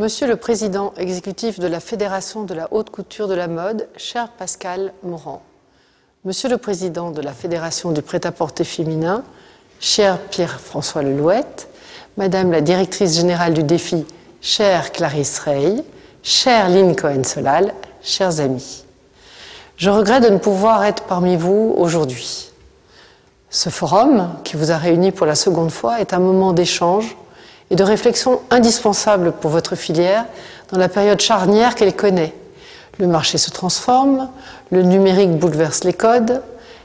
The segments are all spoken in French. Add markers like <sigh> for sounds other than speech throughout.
Monsieur le Président exécutif de la Fédération de la haute couture de la mode, cher Pascal Morand, Monsieur le Président de la Fédération du prêt-à-porter féminin, cher Pierre-François Lelouette, Madame la Directrice générale du défi, chère Clarisse Rey, chère Lynn Cohen-Solal, chers amis. Je regrette de ne pouvoir être parmi vous aujourd'hui. Ce forum, qui vous a réunis pour la seconde fois, est un moment d'échange et de réflexion indispensable pour votre filière dans la période charnière qu'elle connaît. Le marché se transforme, le numérique bouleverse les codes,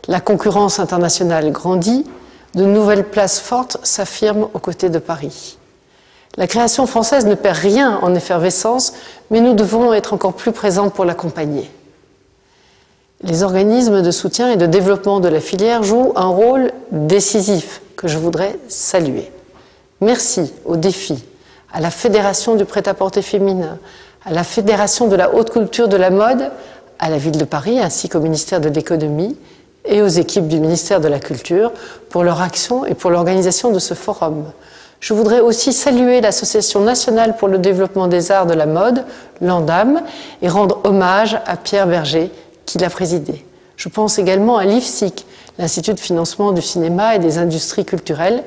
la concurrence internationale grandit, de nouvelles places fortes s'affirment aux côtés de Paris. La création française ne perd rien en effervescence, mais nous devons être encore plus présents pour l'accompagner. Les organismes de soutien et de développement de la filière jouent un rôle décisif que je voudrais saluer. Merci au défi, à la Fédération du prêt-à-porter féminin, à la Fédération de la haute culture de la mode, à la ville de Paris ainsi qu'au ministère de l'économie et aux équipes du ministère de la Culture pour leur action et pour l'organisation de ce forum. Je voudrais aussi saluer l'Association nationale pour le développement des arts de la mode, l'ANDAM, et rendre hommage à Pierre Berger qui l'a présidé. Je pense également à l'IFSIC, l'Institut de financement du cinéma et des industries culturelles,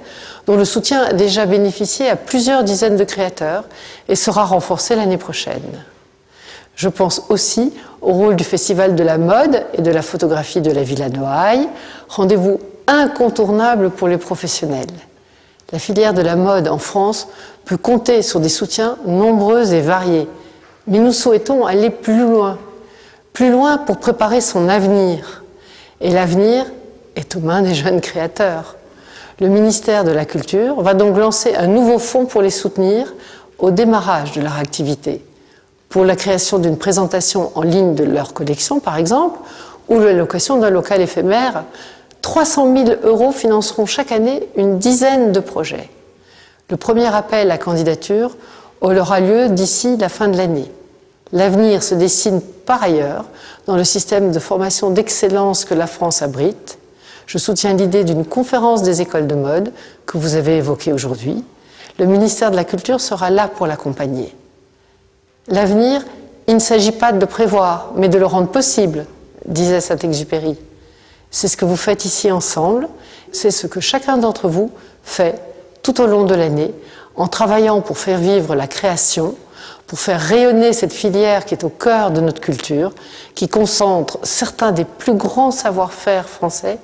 dont le soutien a déjà bénéficié à plusieurs dizaines de créateurs et sera renforcé l'année prochaine. Je pense aussi au rôle du Festival de la mode et de la photographie de la Villa Noailles, rendez-vous incontournable pour les professionnels. La filière de la mode en France peut compter sur des soutiens nombreux et variés, mais nous souhaitons aller plus loin, plus loin pour préparer son avenir. Et l'avenir est aux mains des jeunes créateurs. Le ministère de la Culture va donc lancer un nouveau fonds pour les soutenir au démarrage de leur activité pour la création d'une présentation en ligne de leur collection, par exemple, ou la location d'un local éphémère. 300 000 euros financeront chaque année une dizaine de projets. Le premier appel à candidature aura lieu d'ici la fin de l'année. L'avenir se dessine par ailleurs dans le système de formation d'excellence que la France abrite. Je soutiens l'idée d'une conférence des écoles de mode que vous avez évoquée aujourd'hui. Le ministère de la Culture sera là pour l'accompagner. L'avenir, il ne s'agit pas de prévoir, mais de le rendre possible, disait Saint-Exupéry. C'est ce que vous faites ici ensemble, c'est ce que chacun d'entre vous fait tout au long de l'année, en travaillant pour faire vivre la création, pour faire rayonner cette filière qui est au cœur de notre culture, qui concentre certains des plus grands savoir-faire français,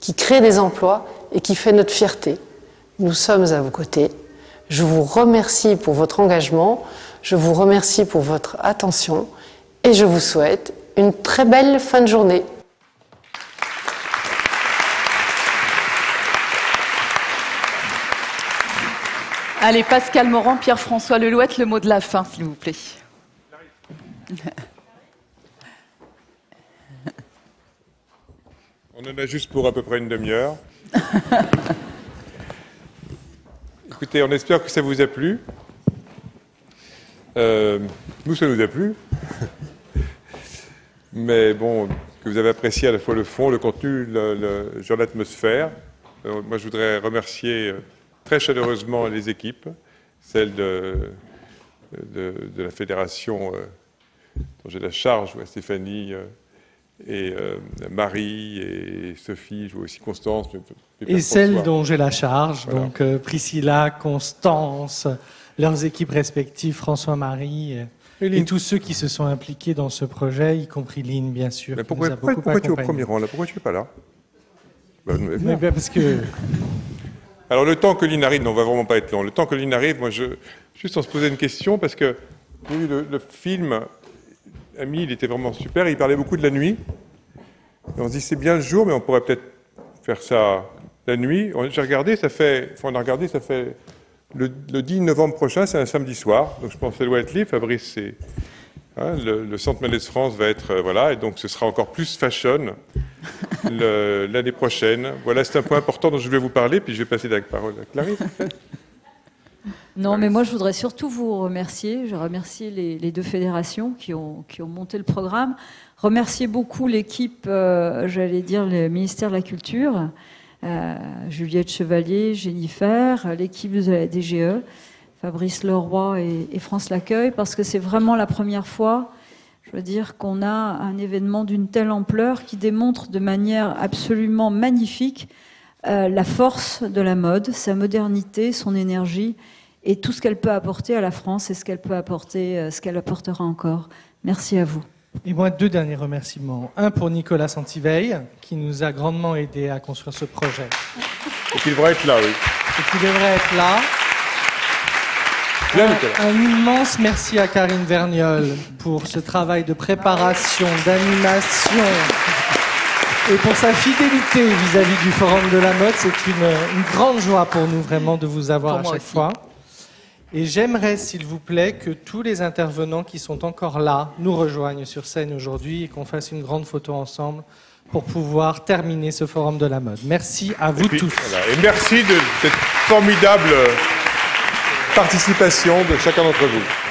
qui crée des emplois et qui fait notre fierté. Nous sommes à vos côtés. Je vous remercie pour votre engagement. Je vous remercie pour votre attention et je vous souhaite une très belle fin de journée. Allez, Pascal Morand, Pierre-François Lelouette, le mot de la fin, s'il vous plaît. On en a juste pour à peu près une demi-heure. <laughs> Écoutez, on espère que ça vous a plu. Euh, nous, ça nous a plu. <laughs> Mais bon, que vous avez apprécié à la fois le fond, le contenu, le, genre l'atmosphère. Euh, moi, je voudrais remercier euh, très chaleureusement les équipes, celles de, de, la fédération dont j'ai la charge, Stéphanie et Marie et Sophie, je vois aussi Constance. Et celles dont j'ai la charge, donc Priscilla, Constance, leurs équipes respectives, François-Marie et, tous ceux qui se sont impliqués dans ce projet, y compris Lynn, bien sûr. Mais pourquoi, tu es au premier rang là? Pourquoi tu n'es pas là? Bah, mais parce que... Alors le temps que Lynn arrive, non, on va vraiment pas être long. Le temps que Lynn arrive, moi, je, juste en se poser une question, parce que le, le film, Ami, il était vraiment super, il parlait beaucoup de la nuit. On se dit, c'est bien le jour, mais on pourrait peut-être faire ça la nuit. J'ai regardé, ça fait, on a regardé, ça fait le, 10 novembre prochain, c'est un samedi soir, donc je pense que ça doit être libre. Fabrice, c'est. Hein, le, Centre Mendes France va être. Euh, voilà, et donc ce sera encore plus fashion l'année prochaine. Voilà, c'est un point important dont je voulais vous parler, puis je vais passer la parole à Clarisse. Non, mais moi je voudrais surtout vous remercier. Je remercie les, deux fédérations qui ont, monté le programme. Remercier beaucoup l'équipe, euh, j'allais dire le ministère de la Culture, euh, Juliette Chevalier, Jennifer, l'équipe de la DGE. Fabrice Leroy et France Laccueil, parce que c'est vraiment la première fois, je veux dire, qu'on a un événement d'une telle ampleur qui démontre de manière absolument magnifique euh, la force de la mode, sa modernité, son énergie et tout ce qu'elle peut apporter à la France et ce qu'elle peut apporter, euh, ce qu'elle apportera encore. Merci à vous. Et moi, deux derniers remerciements. Un pour Nicolas Santiveille, qui nous a grandement aidé à construire ce projet. Et qui devrait être là, oui. Et qui devrait être là. Bien, un, immense merci à Karine Verniol pour ce travail de préparation, d'animation et pour sa fidélité vis-à-vis du Forum de la mode. C'est une, une grande joie pour nous vraiment de vous avoir Pour à chaque aussi. fois. Et j'aimerais, s'il vous plaît, que tous les intervenants qui sont encore là nous rejoignent sur scène aujourd'hui et qu'on fasse une grande photo ensemble pour pouvoir terminer ce Forum de la mode. Merci à vous Et puis, tous. voilà. Et merci de cette formidable participation de chacun d'entre vous.